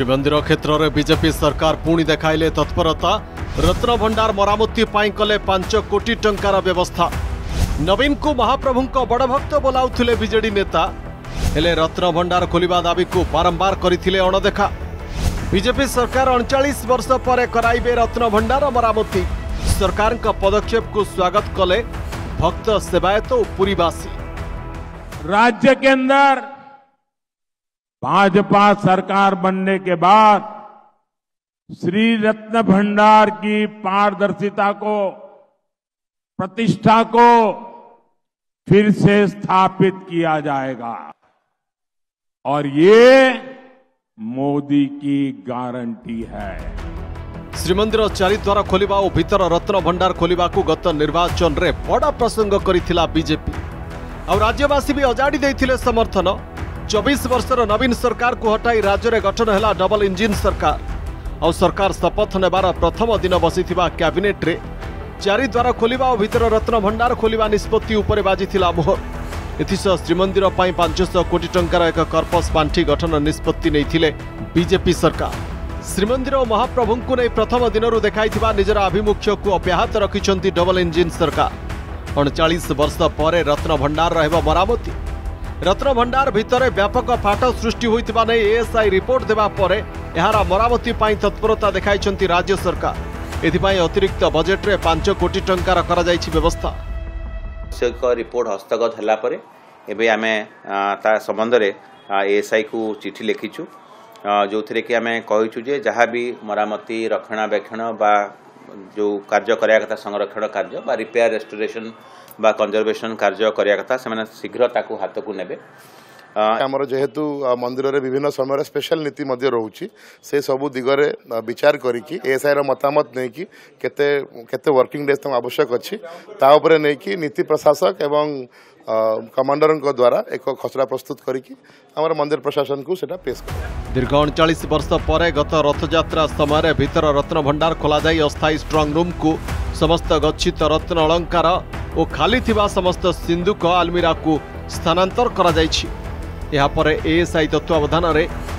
श्रीमंदिर क्षेत्र में बीजेपी सरकार पुणी देखा तत्परता रत्न भंडार मरामती कले पांच कोटी टंकार नवीन को महाप्रभु बड़भक्त बोलाऊ विजे नेता हेले भंडार खोल दावी को बारंबार करते विजेपी सरकार अड़चा वर्ष पर करे भंडार मरामती सरकार पदक्षेप को स्वागत कले भक्त सेवायत पूरीवासी राज्य के अंदर भाजपा सरकार बनने के बाद श्री रत्न भंडार की पारदर्शिता को प्रतिष्ठा को फिर से स्थापित किया जाएगा और ये मोदी की गारंटी है श्रीमंदिर चारिद्वार खोल और भीतर रत्न भंडार खोल को गत निर्वाचन रे बड़ा प्रसंग करजेपी आज राज्यवासी भी अजाड़ी समर्थन चबिस वर्ष र नवीन सरकारको राज्य राज्यले गठन होला डबल इन्जिन् सरकार सरकार शपथ नेबार प्रथम दिन बसिएको क्याबिनेट्रे चारिद्वार खोलि भत्नभण्डार खोलिस्पति बाजिति मोह एस श्रीमन्दिर पनि पाँचश कोटि एक कर्पस पाण्ठि गठन निष्पत्ति बीजेपी सरकार श्रीमन्दिर महाप्रभु प्रथम दिनहरू देखाइ निजर को अव्याहत रि डबल इन्जिन् सरकार अणचाइस वर्ष पर भण्डार र मरामती ରତ୍ନଭଣ୍ଡାର ଭିତରେ ବ୍ୟାପକ ଫାଟ ସୃଷ୍ଟି ହୋଇଥିବା ନେଇ ଏଏସ୍ଆଇ ରିପୋର୍ଟ ଦେବା ପରେ ଏହାର ମରାମତି ପାଇଁ ତତ୍ପରତା ଦେଖାଇଛନ୍ତି ରାଜ୍ୟ ସରକାର ଏଥିପାଇଁ ଅତିରିକ୍ତ ବଜେଟ୍ରେ ପାଞ୍ଚ କୋଟି ଟଙ୍କାର କରାଯାଇଛି ବ୍ୟବସ୍ଥା ରିପୋର୍ଟ ହସ୍ତଗତ ହେଲା ପରେ ଏବେ ଆମେ ତା ସମ୍ବନ୍ଧରେ ଏଏସ୍ଆଇକୁ ଚିଠି ଲେଖିଛୁ ଯେଉଁଥିରେ କି ଆମେ କହିଛୁ ଯେ ଯାହା ବି ମରାମତି ରକ୍ଷଣାବେକ୍ଷଣ ବା ଯେଉଁ କାର୍ଯ୍ୟ କରିବା କଥା ସଂରକ୍ଷଣ କାର୍ଯ୍ୟ ବା ରିପେୟାର ରେଷ୍ଟୋରେସନ୍ ବା କଞ୍ଜରଭେସନ୍ କାର୍ଯ୍ୟ କରିବା କଥା ସେମାନେ ଶୀଘ୍ର ତାକୁ ହାତକୁ ନେବେ ଆମର ଯେହେତୁ ମନ୍ଦିରରେ ବିଭିନ୍ନ ସମୟରେ ସ୍ପେଶାଲ ନୀତି ମଧ୍ୟ ରହୁଛି ସେ ସବୁ ଦିଗରେ ବିଚାର କରିକି ଏଏସ୍ଆଇର ମତାମତ ନେଇକି କେତେ କେତେ ୱାର୍କିଂ ଡେଜ୍ ତାଙ୍କୁ ଆବଶ୍ୟକ ଅଛି ତା ଉପରେ ନେଇକି ନୀତି ପ୍ରଶାସକ ଏବଂ କମାଣ୍ଡରଙ୍କ ଦ୍ୱାରା ଏକ ଖସଡ଼ା ପ୍ରସ୍ତୁତ କରିକି ଆମର ମନ୍ଦିର ପ୍ରଶାସନକୁ ସେଟା ପେଶ ଦୀର୍ଘ ଅଣଚାଳିଶ ବର୍ଷ ପରେ ଗତ ରଥଯାତ୍ରା ସମୟରେ ଭିତର ରତ୍ନଭଣ୍ଡାର ଖୋଲାଯାଇ ଅସ୍ଥାୟୀ ଷ୍ଟ୍ରଙ୍ଗ ରୁମ୍କୁ ସମସ୍ତ ଗଚ୍ଛିତ ରତ୍ନ ଅଳଙ୍କାର ଓ ଖାଲି ଥିବା ସମସ୍ତ ସିନ୍ଦୁକ ଆଲମିରାକୁ ସ୍ଥାନାନ୍ତର କରାଯାଇଛି यापर एएसआई तत्वावधान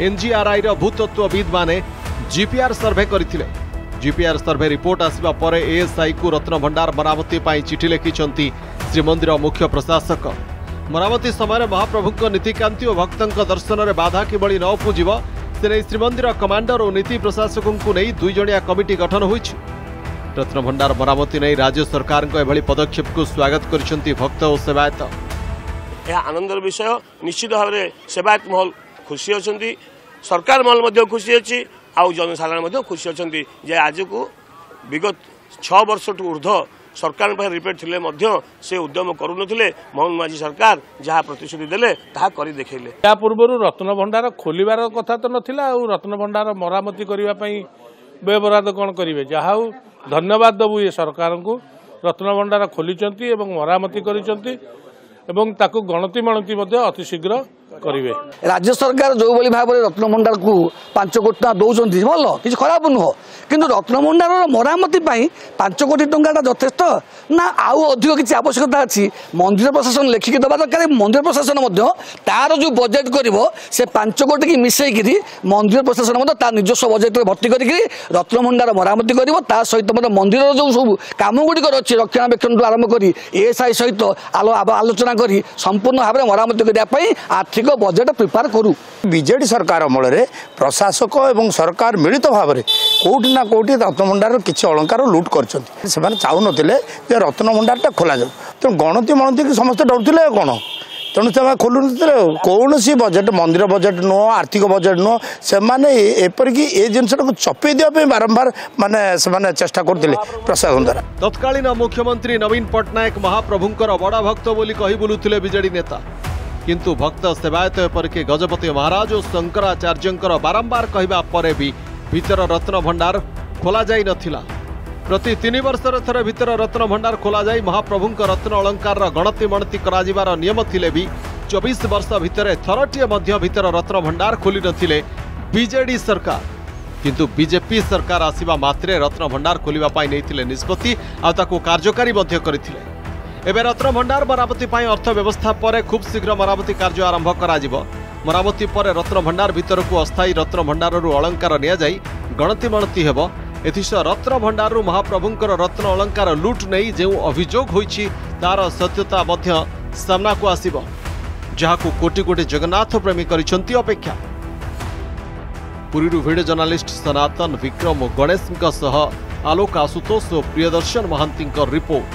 एनजीआरआईर भूतत्वविद मैंने जिपीआर सर्भे करते जिपीआर सर्भे रिपोर्ट आसवा पर एएसआई को रत्नभंडार मराम चिठी लिखिं श्रीमंदिर मुख्य प्रशासक मरामती समय महाप्रभु नीतिकांति और भक्त दर्शन में बाधा किभ न उपज से नहीं श्रीमंदिर कमाडर और नीति प्रशासकों को नहीं दुईजिया कमिटी गठन हो रत्नभंडार मराम राज्य सरकार पदक्षेप को स्वागत करक्त और सेवायत ଏହା ଆନନ୍ଦର ବିଷୟ ନିଶ୍ଚିତ ଭାବରେ ସେବାୟତ ମହଲ ଖୁସି ଅଛନ୍ତି ସରକାର ମହଲ ମଧ୍ୟ ଖୁସି ଅଛି ଆଉ ଜନସାଧାରଣ ମଧ୍ୟ ଖୁସି ଅଛନ୍ତି ଯେ ଆଜିକୁ ବିଗତ ଛଅ ବର୍ଷଠୁ ଉର୍ଦ୍ଧ ସରକାରଙ୍କ ପାଖରେ ରିପୋର୍ଟ ଥିଲେ ମଧ୍ୟ ସେ ଉଦ୍ୟମ କରୁନଥିଲେ ମହମ୍ମଦ ମାଝୀ ସରକାର ଯାହା ପ୍ରତିଶ୍ରୁତି ଦେଲେ ତାହା କରି ଦେଖାଇଲେ ଏହା ପୂର୍ବରୁ ରତ୍ନଭଣ୍ଡାର ଖୋଲିବାର କଥା ତ ନଥିଲା ଆଉ ରତ୍ନଭଣ୍ଡାର ମରାମତି କରିବା ପାଇଁ ବ୍ୟବରାଦ କ'ଣ କରିବେ ଯାହା ହଉ ଧନ୍ୟବାଦ ଦେବୁ ଏ ସରକାରଙ୍କୁ ରତ୍ନଭଣ୍ଡାର ଖୋଲିଛନ୍ତି ଏବଂ ମରାମତି କରିଛନ୍ତି ଏବଂ ତାକୁ ଗଣତି ମଣତି ମଧ୍ୟ ଅତିଶୀଘ୍ର କରିବେ ରାଜ୍ୟ ସରକାର ଯେଉଁଭଳି ଭାବରେ ରତ୍ନଭଣ୍ଡାରକୁ ପାଞ୍ଚ କୋଟି ଟଙ୍କା ଦେଉଛନ୍ତି ଭଲ କିଛି ଖରାପ ନୁହଁ କିନ୍ତୁ ରତ୍ନଭଣ୍ଡାରର ମରାମତି ପାଇଁ ପାଞ୍ଚ କୋଟି ଟଙ୍କାଟା ଯଥେଷ୍ଟ ନା ଆଉ ଅଧିକ କିଛି ଆବଶ୍ୟକତା ଅଛି ମନ୍ଦିର ପ୍ରଶାସନ ଲେଖିକି ଦେବା ଦରକାର ମନ୍ଦିର ପ୍ରଶାସନ ମଧ୍ୟ ତାର ଯେଉଁ ବଜେଟ୍ କରିବ ସେ ପାଞ୍ଚ କୋଟିକି ମିଶାଇକିରି ମନ୍ଦିର ପ୍ରଶାସନ ମଧ୍ୟ ତା ନିଜସ୍ୱ ବଜେଟ୍ରେ ଭର୍ତ୍ତି କରିକିରି ରତ୍ନଭଣ୍ଡାର ମରାମତି କରିବ ତା ସହିତ ମଧ୍ୟ ମନ୍ଦିରର ଯେଉଁ ସବୁ କାମଗୁଡ଼ିକର ଅଛି ରକ୍ଷଣାବେକ୍ଷଣଠୁ ଆରମ୍ଭ କରି ଏଏସ୍ଆଇ ସହିତ ଆଲୋଚନା କରି ସମ୍ପୂର୍ଣ୍ଣ ଭାବରେ ମରାମତି କରିବା ପାଇଁ ଆର୍ଥିକ ବାର୍ଷିକ ବଜେଟ୍ ପ୍ରିପେୟାର କରୁ ବିଜେଡ଼ି ସରକାର ଅମଳରେ ପ୍ରଶାସକ ଏବଂ ସରକାର ମିଳିତ ଭାବରେ କେଉଁଠି ନା କେଉଁଠି ରତ୍ନଭଣ୍ଡାରର କିଛି ଅଳଙ୍କାର ଲୁଟ୍ କରିଛନ୍ତି ସେମାନେ ଚାହୁଁନଥିଲେ ଯେ ରତ୍ନଭଣ୍ଡାରଟା ଖୋଲାଯାଉ ତେଣୁ ଗଣତି ମଣତିକି ସମସ୍ତେ ଡରୁଥିଲେ ଆଉ କ'ଣ ତେଣୁ ସେମାନେ ଖୋଲୁନଥିଲେ କୌଣସି ବଜେଟ୍ ମନ୍ଦିର ବଜେଟ୍ ନୁହଁ ଆର୍ଥିକ ବଜେଟ୍ ନୁହଁ ସେମାନେ ଏପରିକି ଏ ଜିନିଷଟାକୁ ଚପେଇ ଦେବା ପାଇଁ ବାରମ୍ବାର ମାନେ ସେମାନେ ଚେଷ୍ଟା କରୁଥିଲେ ପ୍ରଶାସନ ଦ୍ୱାରା ତତ୍କାଳୀନ ମୁଖ୍ୟମନ୍ତ୍ରୀ ନବୀନ ପଟ୍ଟନାୟକ ମହାପ୍ରଭୁଙ୍କର ବଡ଼ ଭକ୍ତ ବୋଲି କହି ବୁଲୁଥିଲେ ବିଜେଡି ନେତା କିନ୍ତୁ ଭକ୍ତ ସେବାୟତ ଏପରିକି ଗଜପତି ମହାରାଜ ଓ ଶଙ୍କରାଚାର୍ଯ୍ୟଙ୍କର ବାରମ୍ବାର କହିବା ପରେ ବି ଭିତର ରତ୍ନ ଭଣ୍ଡାର ଖୋଲାଯାଇ ନଥିଲା ପ୍ରତି ତିନି ବର୍ଷରେ ଥରେ ଭିତର ରତ୍ନ ଭଣ୍ଡାର ଖୋଲାଯାଇ ମହାପ୍ରଭୁଙ୍କ ରତ୍ନ ଅଳଙ୍କାରର ଗଣତି ମଣତି କରାଯିବାର ନିୟମ ଥିଲେ ବି ଚବିଶ ବର୍ଷ ଭିତରେ ଥରଟିଏ ମଧ୍ୟ ଭିତର ରତ୍ନ ଭଣ୍ଡାର ଖୋଲି ନଥିଲେ ବିଜେଡି ସରକାର କିନ୍ତୁ ବିଜେପି ସରକାର ଆସିବା ମାତ୍ରେ ରତ୍ନ ଭଣ୍ଡାର ଖୋଲିବା ପାଇଁ ନେଇଥିଲେ ନିଷ୍ପତ୍ତି ଆଉ ତାକୁ କାର୍ଯ୍ୟକାରୀ ମଧ୍ୟ କରିଥିଲେ ଏବେ ରତ୍ନଭଣ୍ଡାର ମରାମତି ପାଇଁ ଅର୍ଥବ୍ୟବସ୍ଥା ପରେ ଖୁବ୍ ଶୀଘ୍ର ମରାମତି କାର୍ଯ୍ୟ ଆରମ୍ଭ କରାଯିବ ମରାମତି ପରେ ରତ୍ନଭଣ୍ଡାର ଭିତରକୁ ଅସ୍ଥାୟୀ ରତ୍ନଭଣ୍ଡାରରୁ ଅଳଙ୍କାର ନିଆଯାଇ ଗଣତିମଣତି ହେବ ଏଥିସହ ରତ୍ନଭଣ୍ଡାରରୁ ମହାପ୍ରଭୁଙ୍କର ରତ୍ନ ଅଳଙ୍କାର ଲୁଟ୍ ନେଇ ଯେଉଁ ଅଭିଯୋଗ ହୋଇଛି ତାର ସତ୍ୟତା ମଧ୍ୟ ସାମ୍ନାକୁ ଆସିବ ଯାହାକୁ କୋଟି କୋଟି ଜଗନ୍ନାଥ ପ୍ରେମୀ କରିଛନ୍ତି ଅପେକ୍ଷା ପୁରୀରୁ ଭିଡ଼ିଓ ଜର୍ଣ୍ଣାଲିଷ୍ଟ ସନାତନ ବିକ୍ରମ ଗଣେଶଙ୍କ ସହ ଆଲୋକ ଆଶୁତୋଷ ଓ ପ୍ରିୟଦର୍ଶନ ମହାନ୍ତିଙ୍କ ରିପୋର୍ଟ